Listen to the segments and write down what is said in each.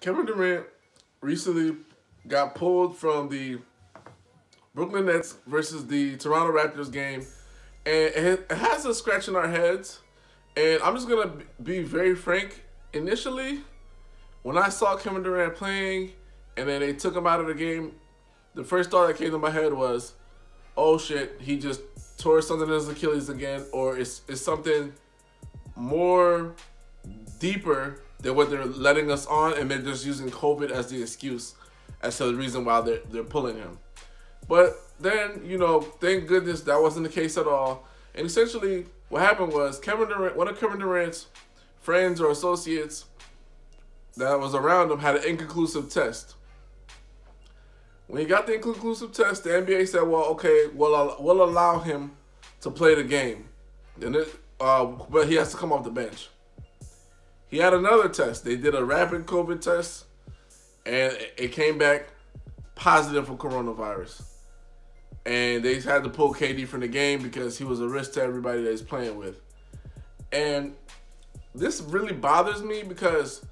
Kevin Durant recently got pulled from the Brooklyn Nets versus the Toronto Raptors game, and it has us scratching our heads. And I'm just gonna be very frank. Initially, when I saw Kevin Durant playing, and then they took him out of the game, the first thought that came to my head was, "Oh shit, he just tore something in his Achilles again, or it's it's something more deeper than what they're letting us on, and they're just using COVID as the excuse as to the reason why they're they're pulling him." But then, you know, thank goodness that wasn't the case at all. And essentially, what happened was Kevin Durant, one of Kevin Durant's friends or associates that was around him had an inconclusive test. When he got the inconclusive test, the NBA said, "Well, okay, we'll we'll allow him to play the game, and it, uh, but he has to come off the bench." He had another test. They did a rapid COVID test, and it came back positive for coronavirus. And they had to pull KD from the game because he was a risk to everybody that he's playing with. And this really bothers me because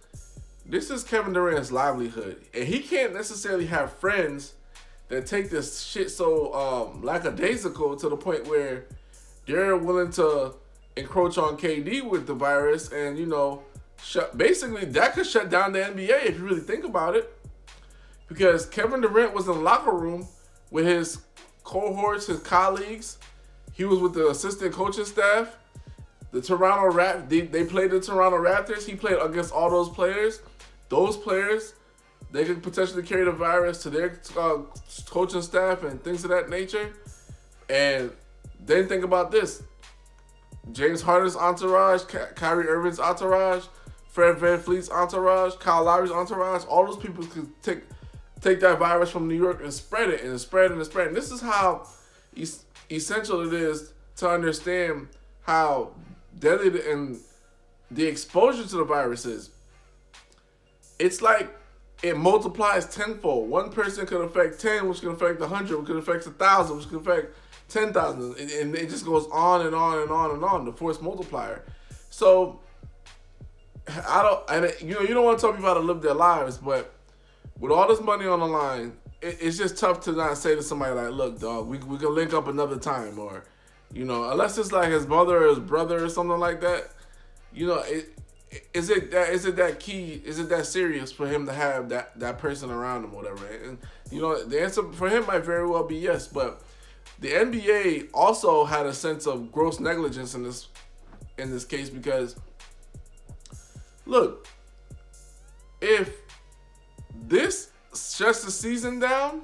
this is Kevin Durant's livelihood, and he can't necessarily have friends that take this shit so um, lackadaisical to the point where they're willing to encroach on KD with the virus, and you know, shut. Basically, that could shut down the NBA if you really think about it, because Kevin Durant was in the locker room with his cohorts, his colleagues. He was with the assistant coaching staff. The Toronto Rap, they, they played the Toronto Raptors. He played against all those players those players, they could potentially carry the virus to their uh, coaching staff and things of that nature. And then think about this: James Harden's entourage, Ky- Kyrie Irving's entourage, Fred VanVleet's entourage, Kyle Lowry's entourage. All those people could take take that virus from New York and spread it and spread and spread. And this is how es- essential it is to understand how deadly and the exposure to the virus is it's like it multiplies tenfold. One person could affect 10, which can affect 100, which could affect 1,000, which could affect 10,000. And it just goes on and on and on and on, the force multiplier. So, I don't, and you know, you don't want to tell people how to live their lives, but with all this money on the line, it, it's just tough to not say to somebody like, look, dog, we, we can link up another time. Or, you know, unless it's like his mother or his brother or something like that, you know, it, is it that is it that key? Is it that serious for him to have that that person around him, whatever? And you know, the answer for him might very well be yes. But the NBA also had a sense of gross negligence in this in this case because look, if this shuts the season down,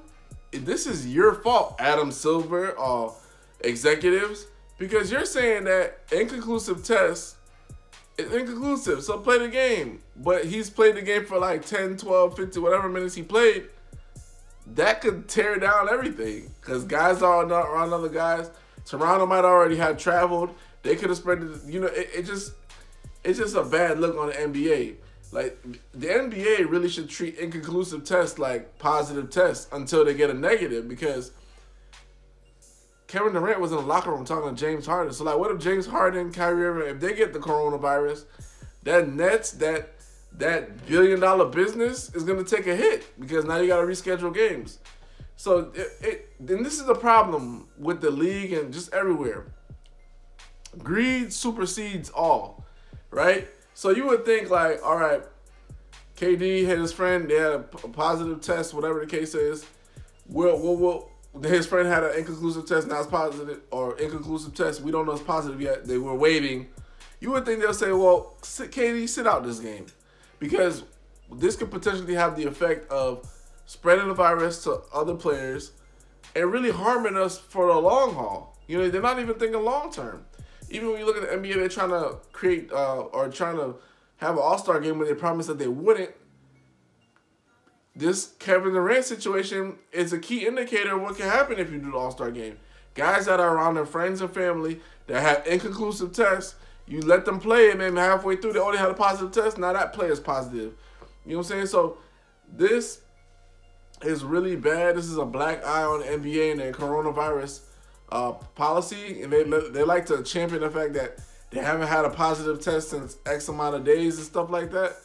this is your fault, Adam Silver or executives, because you're saying that inconclusive tests is inconclusive. So play the game. But he's played the game for like 10, 12, 15, whatever minutes he played. That could tear down everything. Because guys are not around other guys. Toronto might already have traveled. They could have spread it. You know, it, it just it's just a bad look on the NBA. Like the NBA really should treat inconclusive tests like positive tests until they get a negative because Kevin Durant was in the locker room talking to James Harden. So like, what if James Harden, Kyrie Irving, if they get the coronavirus, that Nets, that that billion dollar business is gonna take a hit because now you got to reschedule games. So it, it and this is the problem with the league and just everywhere. Greed supersedes all, right? So you would think like, all right, KD had his friend, they had a, a positive test, whatever the case is. Well, well, we'll, his friend had an inconclusive test, now it's positive, or inconclusive test. We don't know it's positive yet. They were waiting. You would think they'll say, well, sit, KD, sit out this game. Because this could potentially have the effect of spreading the virus to other players and really harming us for the long haul. You know, they're not even thinking long term. Even when you look at the NBA, they're trying to create uh, or trying to have an All Star game where they promised that they wouldn't this Kevin Durant situation is a key indicator of what can happen if you do the All Star game. Guys that are around their friends and family that have inconclusive tests, you let them play, and then halfway through they only had a positive test. Now that player is positive. You know what I'm saying? So this is really bad. This is a black eye on the NBA and their coronavirus uh, policy, and they they like to champion the fact that they haven't had a positive test since X amount of days and stuff like that.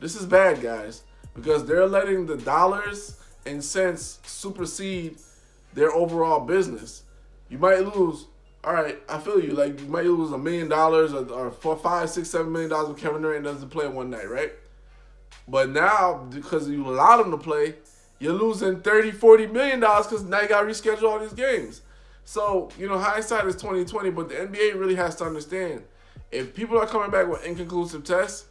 This is bad, guys. because they're letting the dollars and cents supersede their overall business. You might lose. All right, I feel you. Like you might lose a million dollars or, or four, five, six, seven million dollars if Kevin Durant doesn't play one night, right? But now because you allowed him to play, you're losing 30, 40 million dollars because now you got to reschedule all these games. So you know, hindsight is 2020, but the NBA really has to understand if people are coming back with inconclusive tests,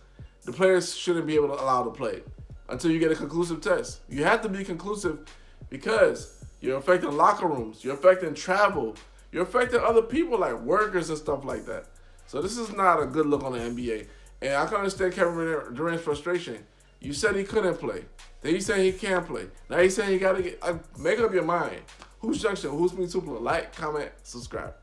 the players shouldn't be able to allow to play until you get a conclusive test. You have to be conclusive because you're affecting locker rooms, you're affecting travel, you're affecting other people like workers and stuff like that. So this is not a good look on the NBA. And I can understand Kevin Durant's frustration. You said he couldn't play. Then you said he can't play. Now you saying he gotta get uh, make up your mind. Hoops Junction? Who's Me Tupelo? Like, comment, subscribe.